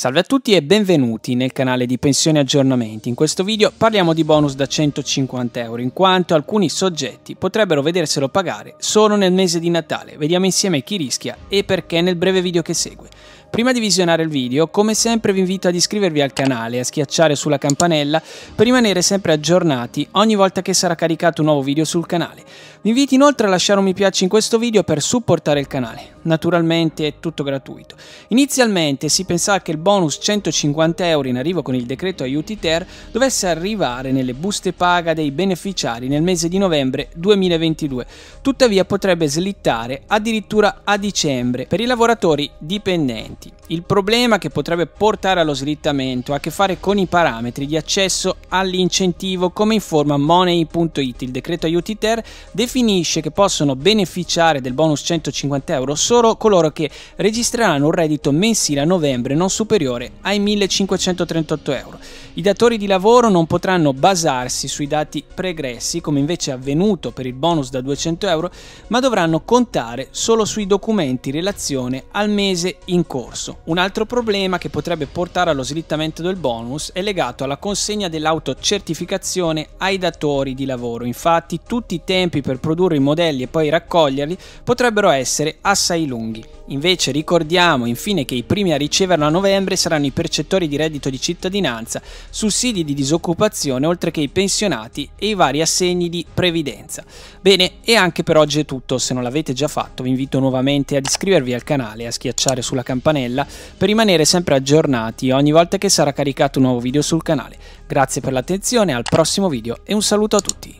Salve a tutti e benvenuti nel canale di Pensioni Aggiornamenti. In questo video parliamo di bonus da 150 euro, in quanto alcuni soggetti potrebbero vederselo pagare solo nel mese di Natale. Vediamo insieme chi rischia e perché nel breve video che segue. Prima di visionare il video, come sempre vi invito ad iscrivervi al canale e a schiacciare sulla campanella per rimanere sempre aggiornati ogni volta che sarà caricato un nuovo video sul canale. Vi invito inoltre a lasciare un mi piace in questo video per supportare il canale. Naturalmente è tutto gratuito. Inizialmente si pensava che il bonus 150 euro in arrivo con il decreto aiuti ter dovesse arrivare nelle buste paga dei beneficiari nel mese di novembre 2022. Tuttavia potrebbe slittare addirittura a dicembre per i lavoratori dipendenti clienti. Il problema che potrebbe portare allo slittamento ha a che fare con i parametri di accesso all'incentivo, come informa Money.it. Il decreto aiuti ter definisce che possono beneficiare del bonus 150 euro solo coloro che registreranno un reddito mensile a novembre non superiore ai 1538 euro. I datori di lavoro non potranno basarsi sui dati pregressi, come invece è avvenuto per il bonus da 200 euro, ma dovranno contare solo sui documenti in relazione al mese in corso. Un altro problema che potrebbe portare allo slittamento del bonus è legato alla consegna dell'autocertificazione ai datori di lavoro. Infatti tutti i tempi per produrre i modelli e poi raccoglierli potrebbero essere assai lunghi. Invece ricordiamo infine che i primi a riceverlo a novembre saranno i percettori di reddito di cittadinanza, sussidi di disoccupazione, oltre che i pensionati e i vari assegni di previdenza. Bene, e anche per oggi è tutto, se non l'avete già fatto vi invito nuovamente ad iscrivervi al canale e a schiacciare sulla campanella per rimanere sempre aggiornati ogni volta che sarà caricato un nuovo video sul canale. Grazie per l'attenzione, al prossimo video e un saluto a tutti!